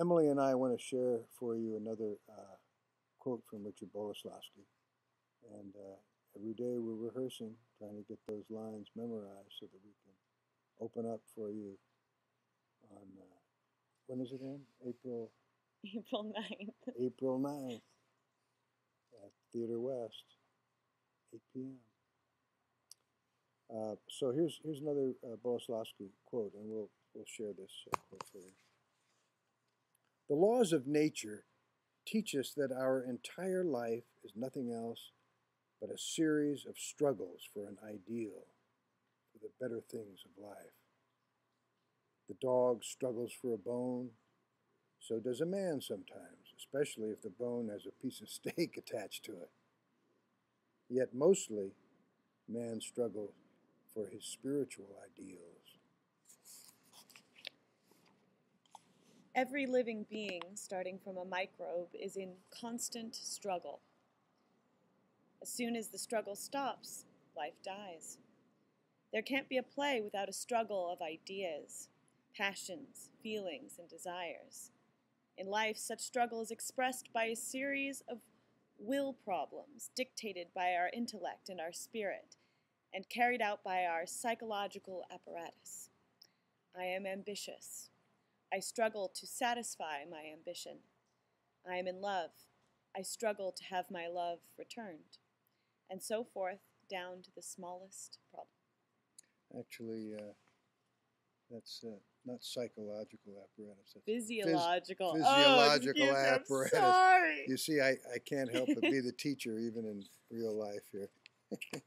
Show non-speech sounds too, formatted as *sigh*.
Emily and I want to share for you another uh, quote from Richard Boleslavsky. And uh, every day we're rehearsing, trying to get those lines memorized so that we can open up for you on, uh, when is it in? April, April 9th. *laughs* April 9th at Theatre West, 8 p.m. Uh, so here's here's another uh, Boleslavsky quote, and we'll we'll share this uh, quote for you. The laws of nature teach us that our entire life is nothing else but a series of struggles for an ideal, for the better things of life. The dog struggles for a bone, so does a man sometimes, especially if the bone has a piece of *laughs* steak attached to it. Yet mostly, man struggles for his spiritual ideals. Every living being, starting from a microbe, is in constant struggle. As soon as the struggle stops, life dies. There can't be a play without a struggle of ideas, passions, feelings, and desires. In life, such struggle is expressed by a series of will problems dictated by our intellect and our spirit and carried out by our psychological apparatus. I am ambitious. I struggle to satisfy my ambition. I am in love. I struggle to have my love returned. And so forth down to the smallest problem. Actually, uh, that's uh, not psychological apparatus. That's Physiological. phys- oh, physiological me, *laughs* I'm apparatus. sorry. You see, I, I can't help but be the *laughs* teacher even in real life here. *laughs*